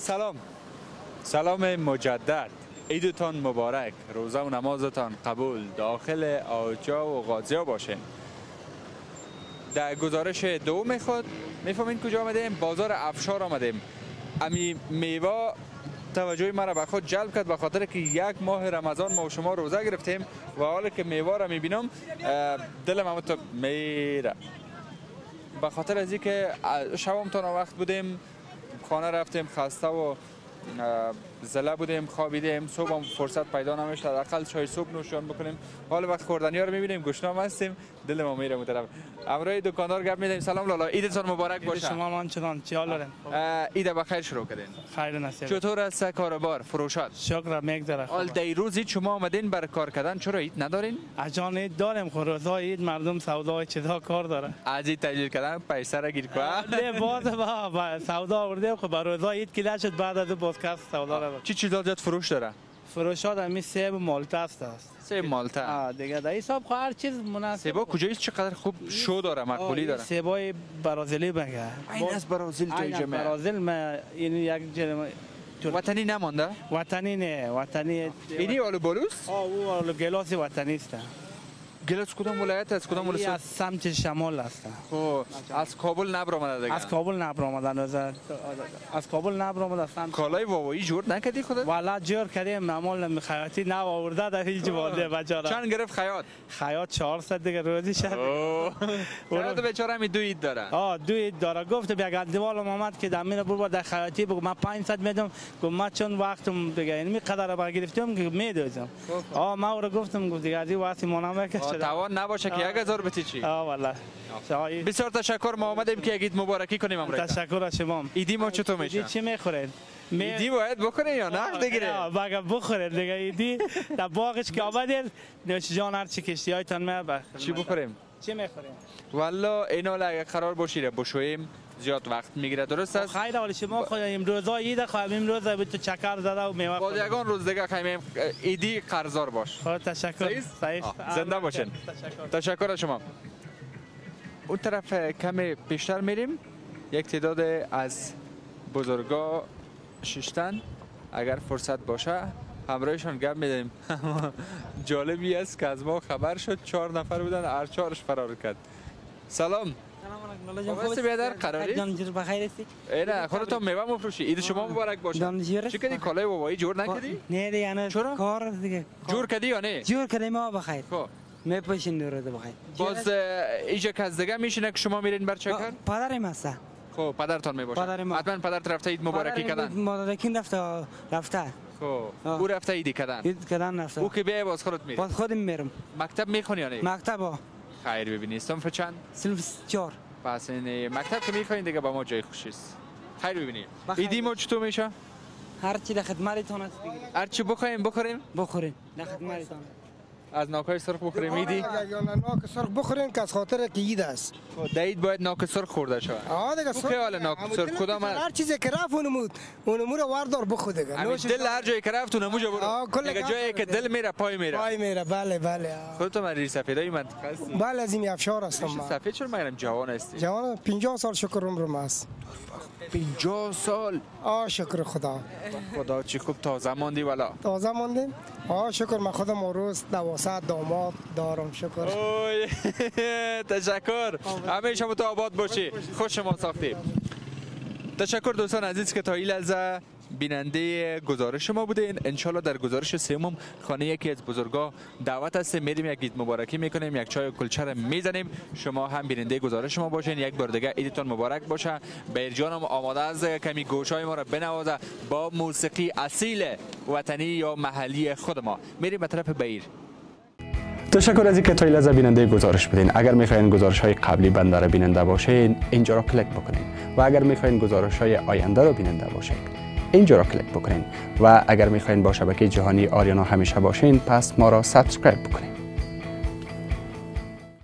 سلام. سلام مجدد. عیدتان مبارک. روزه و نمازتان قبول. داخل آجا و غازیا باشین در گزارش دوم خود می‌فهمین کجا آمدیم؟ بازار افشار آمدیم. امی میوه توجه مرا به خود جلب کرد به خاطر که یک ماه رمضان ما و شما روزه گرفتیم و حالا که میوه را می‌بینم دلم هم تو میره. به خاطر از اینکه شبم تا وقت بودیم خانه رفتیم خسته و زله بودیم خوابیدیم صبح هم فرصت پیدا نمی‌شد. اقل چای صبح نوشان بکنیم. حال وقت خوردنی ها رو می‌بینیم گشنام هستیم. دل ما میره طرف امروز دکاندار گپ میدیم سلام لالا. عیدتون مبارک باشه. شما من چنان چی حال دارین؟ عید بخیر شروع کردین. خیر نصیب. چطور است؟ کاروبار فروشات. شکر میگذره حال دی روز شما آمدین بر کار کردن. چرا عید ندارین؟ اجان عید داریم خو روزای عید مردم سودا چیزا کار داره از عید تجلیل کردن پیسه را گیر کو نه باز با سودا آورده خو بر روزای عید کلا شد. بعد از پادکست سودا چی چیزا زیاد فروش داره؟ فروشات همی سیب مالتا است سیب مالتا. آ دیگه در حساب خو هر چیز مناسب. سیبا کجایست چقدر خوب شو داره مقبولی داره. سیبای برازیلی بگه. این از برازیل تو اینجا برازیل ما این یک جلمه وطنی نمانده؟ وطنی نه وطنی اینی آلو بولوس آه او آلو گلاس وطنی است. گلاس کدام ولایت است کدام ولایت؟ از سمت شمال است خب از کابل نبر آمده دیگه. از کابل نبر آمدن از کابل نبر آمده سمت. کالای واوایی جور نکردی خودت؟ والا جور کردیم معمول خیاطی نو آورده در هیچ والده بچاره چند گرفت خیاط؟ خیاط 400 دیگه روزی شد. خیاط بیچاره می دو اید داره. آه دو اید داره. گفت بیا گندوال اومد که دمین برو در خیاطی بگو. من 500 میدم. گفت من چون وقتم دیگه این قدر بر گرفتم که میدوزم. آه ما رو گفتم گفت دیگه از این وقتی مونم توان نباشه که 1000 بتی چی آه والله. بسیار تشکر. ما آمدیم که یکیت مبارکی کنیم امروز تشکر از شما. ایدی ما چطور میشه؟ چی می‌خورید ایدی باید بکنه یا نه؟ بگیره باید بخورید دیگه ایدی. در باغش که آمدید نوش جان هر چی کشتی. هایتان چی بخوریم؟ چی می‌خوریم والا اینا اگه قرار باشید بشویم. زیاد وقت می‌گیره. درست است؟ خیر حال شما خود امروز عید خواهیم امروز به تو چکر زده و میوه با یگان روز دیگه خواهیم ایدی قرضدار باش. خب تشکر. صحیح زنده باشین. تشکر. از شما. اون طرف کمی بیشتر میریم. یک تعداد از بزرگا ششتن. اگر فرصت باشه همراهشان گپ میدیم جالبی است که از ما خبر شد چهار نفر بودن هر چهارش فرار کرد. سلام. خواستی بیادر قراری؟ بخیر هستی؟ اینا خودت هم میوه مفروشی عید شما مبارک باشه چی کردی کالای بابایی جور نکردی؟ نه دیگه نه چرا؟ کار دیگه جور کردی یا نه؟ جور کردیم ما بخیر خب میپشین دور بخیر باز اینجا کس دیگه میشینه که شما میرین بر چکر؟ پدرم هست خب پدرتان می‌باشه پدر ما حتما پدر رفته عید مبارکی کردن مبارکی رفته رفته خب او رفته ایدی کردن عید کردن رفته او که بیای باز خودت میری باز خودم میرم مکتب می‌خونی یا نه مکتب خیر ببینی. صنف چند؟ صنف چهار. پس این مکتب که می‌خواین دیگه با ما جای خوشی است. خیر ببینی. ایدی ما چطور میشه؟ هر چی در خدمتتون است هر چی بخوایم بخوریم؟ بخورین در خدمتتون. از ناکای سرخ بخوریم ایدی یا ناک سرخ بخورین که از خاطر که عید است. دید باید ناک سرخ خورده شود. آه دیگه سرخ حال ناک سرخ کدام هر چیزی که رفت اونمود اونمو رو واردار بخور دیگه. دل هر جایی که رفت اونمو برو. دیگه جایی که دل میره پای میره. پای میره بله بله خودت من ری سفیدای منطقه هستی بله از این افشار هستم من. سفید چرا مگرم جوان هستی؟ جوان 50 سال شکر عمرم است 50 سال. آه شکر خدا. خدا چی خوب تازه ماندی والا تازه ماندیم آه شکر. من خودم روز دوازده داماد دارم شکر. اوی تشکر. تو آباد باشی. خوش شما ساختی تشکر دوستان عزیز که تا این لحظه بیننده گزارش ما بودین انشالله در گزارش سوم خانه یکی از بزرگا دعوت هست میریم یک عید مبارکی می‌کنیم یک چای کلچه می‌زنیم. شما هم بیننده گزارش ما باشین. یک بار دیگه عیدتون مبارک باشه. بیر جانم آماده از کمی گوشای ما رو بنوازه با موسیقی اصیل وطنی یا محلی خود ما. میریم به طرف بیر تشکر از اینکه تا لحظه بیننده گزارش بودین اگر می‌خواین گزارش های قبلی بنده را بیننده باشین اینجا را کلیک بکنین. و اگر می‌خواین گزارش های آینده رو بیننده باشین اینجا را کلیک بکنین. و اگر می‌خواین با شبکه جهانی آریانا همیشه باشین پس ما را subscribe بکنین.